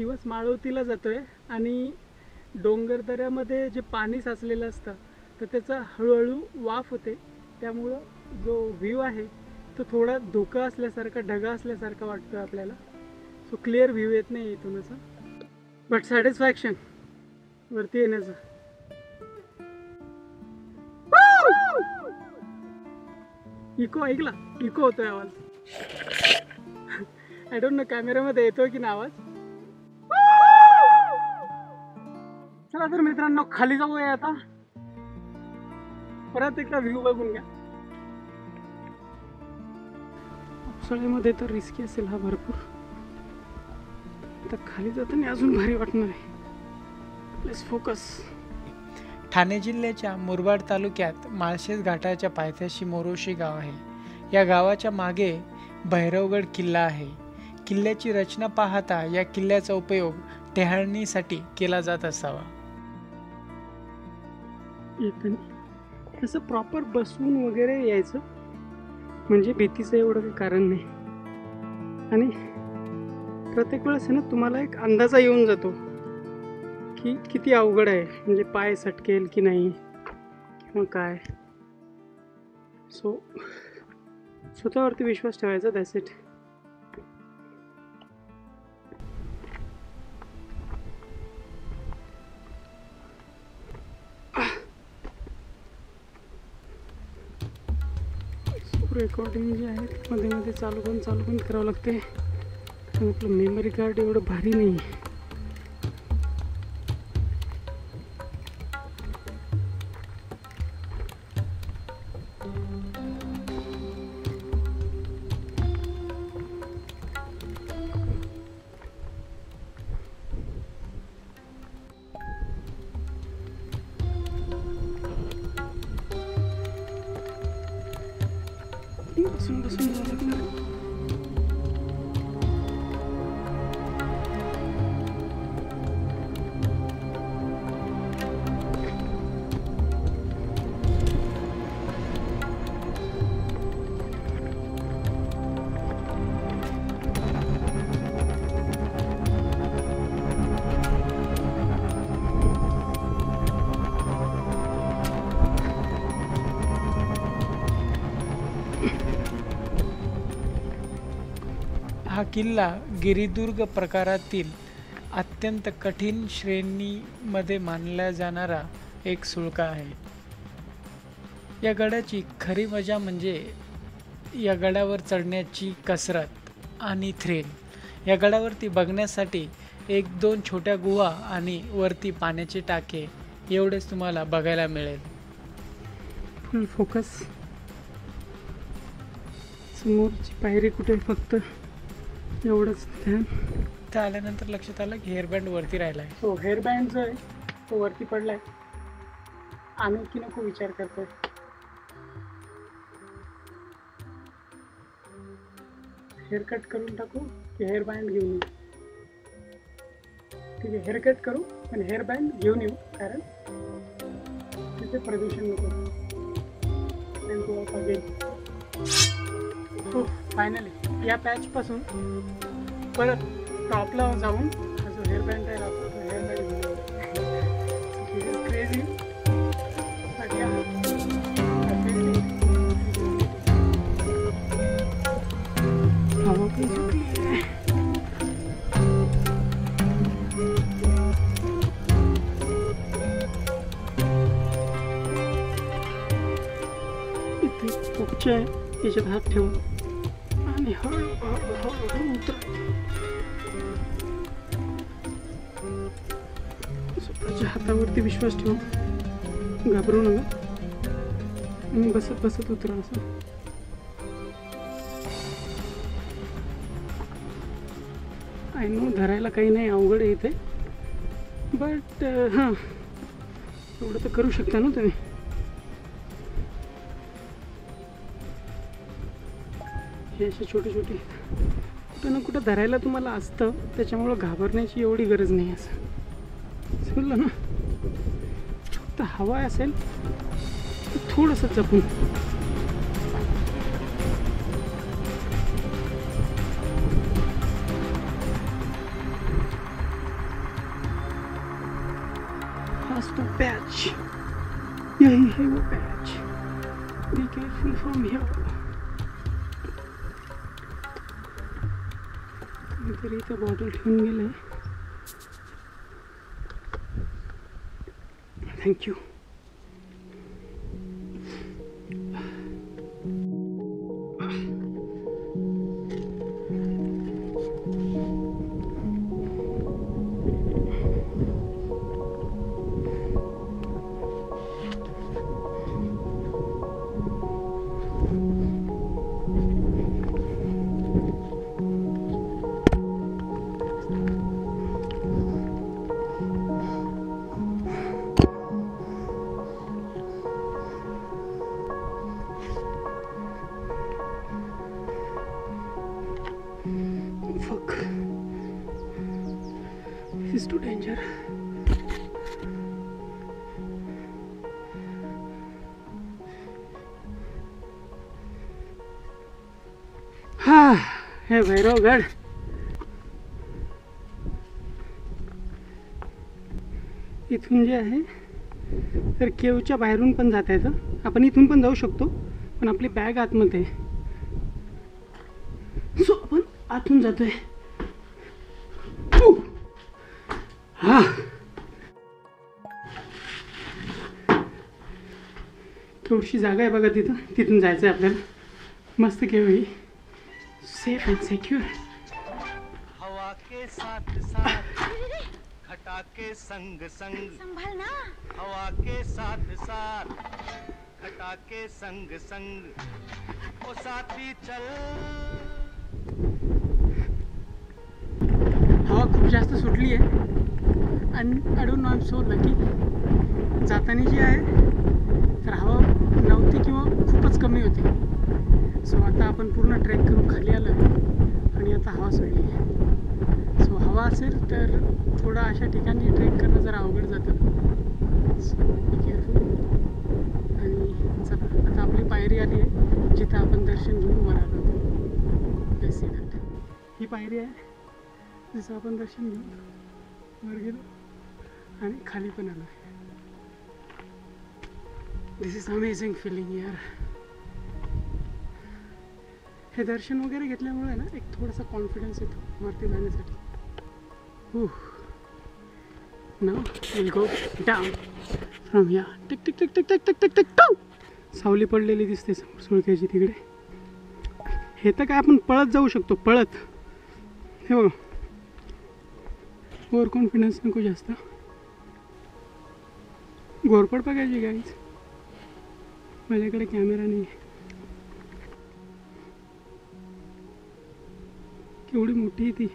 दिवस माळवतीला जातोय आणि डोंगरदऱ्यामध्ये जे पाणी साचलेलं असतं तर त्याचा हळूहळू वाफ होते. त्यामुळं जो व्ह्यू आहे तो थोडा धोका असल्यासारखा ढगा असल्यासारखा वाटतो आपल्याला. सो क्लिअर व्ह्यू येत नाही इथून असं. बट सॅटिस्फॅक्शन वरती येण्याचं. इको ऐकला? इको होतोय आवाज. आय डोंट नो कॅमेऱ्यामध्ये येतोय की ना आवाज? चला तर मित्रांनो खाली जाऊया आता. परत एकदा व्ह्यू बघून घ्या. पावसाळ्यामध्ये तर रिस्की असेल हा भरपूर. आता खाली जाताना अजून भारी वाटणार आहे. प्लीज फोकस ठाणे जिल्ह्याच्या मुरबाड तालुक्यात माळशेज घाटाच्या पायथ्याशी मोरोशी गाव आहे. या गावाच्या मागे भैरवगड किल्ला आहे. किल्ल्याची रचना पाहता या किल्ल्याचा उपयोग टेहाळणीसाठी केला जात असावा. येताना तसं प्रॉपर बसून वगैरे यायचं. म्हणजे भीतीचं एवढं काही कारण नाही. आणि प्रत्येक वेळेस आहे ना तुम्हाला एक अंदाजा येऊन जातो की किती अवघड आहे. म्हणजे पाय सटकेल की नाही किंवा काय. सो स्वतःवरती विश्वास ठेवायचा दॅट्स इट रेकॉर्डिंग जे आहे मध्ये मध्ये चालू पण चालू पण करावं लागते. म्हटलं मेमरी कार्ड एवढं भारी नाही. आहे बसून बसून जावं किल्ला गिरिदुर्ग प्रकारातील अत्यंत कठीण श्रेणीमध्ये मानला जाणारा एक सुळका आहे. या गडाची खरी मजा म्हणजे या गडावर चढण्याची कसरत आणि थ्रिल. या गडावरती बघण्यासाठी एक दोन छोट्या गुहा आणि वरती पाण्याचे टाके एवढेच तुम्हाला बघायला मिळेल. Full focus. समोरची पायरी कुठे फक्त एवढंच आल्यानंतर लक्षात आलं की हेअरबँड वरती राहिला आहे तो हेअरबँड जो आहे तो वरती पडलाय. आणू की नको विचार करतोय? हेअर कट करून टाकू की हेअर बँड घेऊन येऊ? ठीक आहे हेअर कट करू पण हेअर बँड घेऊन येऊ कारण तिथे प्रदूषण नको. Again. हो फायनली या पॅचपासून परत टॉपला जाऊन हा जो हेअर बँड आहे हेअर बँड क्रेझी तिचे हात ठेवून. आणि हळू हळू हळू उतर स्वतःच्या हातावरती विश्वास ठेवून घाबरू नका. आणि बसत बसत उतरा असं. आय नो धरायला काही नाही अवघड आहे इथे. बट uh, हां. एवढं तर करू शकता ना तुम्ही? हे असे छोटे छोटे. कुठं ना कुठं धरायला तुम्हाला असतं त्याच्यामुळं घाबरण्याची एवढी गरज नाही असं. समजलं ना? फक्त हवा असेल तर थोडंसं जपून. तो पैच. यही है वो patch. Be careful from here काहीतरी इथं बॉटल ठेवून गेलं आहे थँक्यू हा हे भैरवगड इथून जे आहे तर केवच्या बाहेरून पण जाता येतं. आपण इथून पण जाऊ शकतो पण आपली बॅग आतमध्ये. सो आपण आतून जातोय. हा. थोडीशी जागा आहे बघा तिथं. तिथून जायचं आहे आपल्याला. मस्त केवळी सेफ़ अँड सिक्युअर हवा के साथ साथ घटा के संग संग संभालना। हवा के साथ साथ घटा के संग संग ओ साथी चल। हवा खूप जास्त सुटली आहे आणि I don't know I am so lucky जाताना जी आहे तर हवा नव्हती किंवा खूपच कमी होती. सो आता आपण पूर्ण ट्रेक करून खाली आलो आणि आता हवा सोडली आहे सो हवा असेल तर थोडं अशा ठिकाणी ट्रेक करणं जरा अवघड जातं. सो केअरफुल आणि चला आता आपली पायरी आली आहे जिथं आपण दर्शन घेऊन वर आलो होतो ही पायरी आहे जसं आपण दर्शन घेऊन वर गेलो आणि खाली पण आलो दिस इज अमेझिंग फिलिंग यार. हे दर्शन वगैरे घेतल्यामुळे ना एक थोडासा कॉन्फिडन्स येतो वरती जाण्यासाठी now will go down from या tick tick tick tick tick tick tick tick to सावली पडलेली दिसते समोर सुळक्याची तिकडे. हे तर काय आपण पळत जाऊ शकतो पळत. हे बघा. ओवर कॉन्फिडन्स नको जास्त. घोरपड बघायची गाईच माझ्याकडे कॅमेरा नाही आहे केवढी मोठी आहे ती.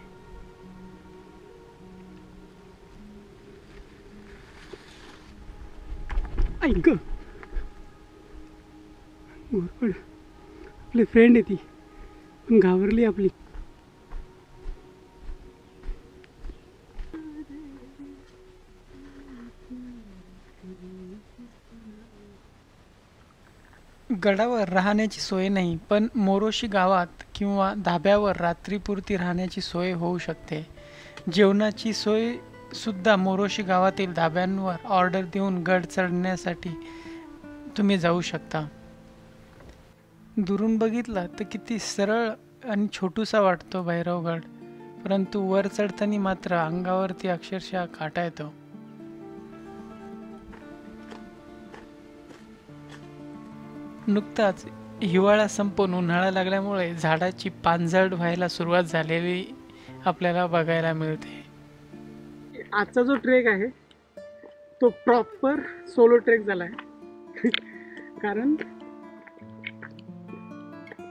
ऐक घोरपड आपली फ्रेंड आहे ती. पण घाबरली आपली. गडावर राहण्याची सोय नाही पण मोरोशी गावात किंवा धाब्यावर रात्रीपुरती राहण्याची सोय होऊ शकते. जेवणाची सोय सुद्धा मोरोशी गावातील धाब्यांवर ऑर्डर देऊन गड चढण्यासाठी तुम्ही जाऊ शकता. दुरून बघितलं तर किती सरळ आणि छोटूसा वाटतो भैरवगड परंतु वर चढताना मात्र अंगावरती अक्षरशः काटा येतो. नुकताच हिवाळा संपून उन्हाळा लागल्यामुळे झाडाची पानझड व्हायला सुरुवात झालेली आपल्याला बघायला मिळते. आजचा जो ट्रेक आहे तो प्रॉपर सोलो ट्रेक झाला आहे. कारण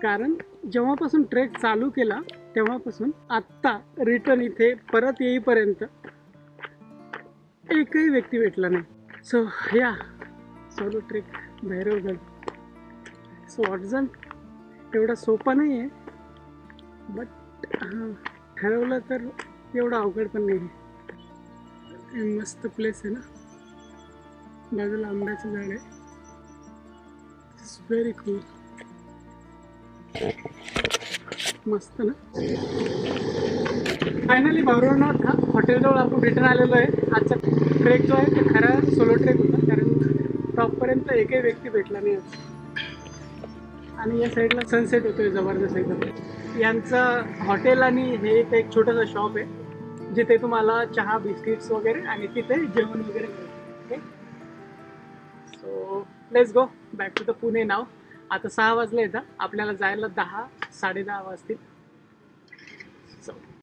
कारण जेव्हापासून ट्रेक चालू केला तेव्हापासून आत्ता रिटर्न इथे परत येईपर्यंत एकही व्यक्ती भेटला नाही. सो या सोलो ट्रेक भैरवगड. सो अडचण एवढा सोपा नाही आहे बट ठरवलं तर एवढं अवघड पण नाही आहे मस्त प्लेस आहे ना? बाजूला आंब्याचं झाड आहे. व्हेरी कूल मस्त ना? फायनली भैरवनाथ हा हॉटेलजवळ आपण रिटर्न आलेलो आहे. आजचा ट्रेक जो आहे ते खरा सोलो ट्रेक होता कारण टॉपपर्यंत एकही व्यक्ती भेटला नाही आज. आणि या साईडला सनसेट होतोय जबरदस्त एकदम. यांचं हॉटेल आणि हे इथे एक छोटंसं शॉप आहे जिथे तुम्हाला चहा बिस्किट्स वगैरे आणि तिथे जेवण वगैरे मिळतं. So let's go back to the Pune now आता सहा वाजले येतं आपल्याला जायला दहा साडेदहा वाजतील.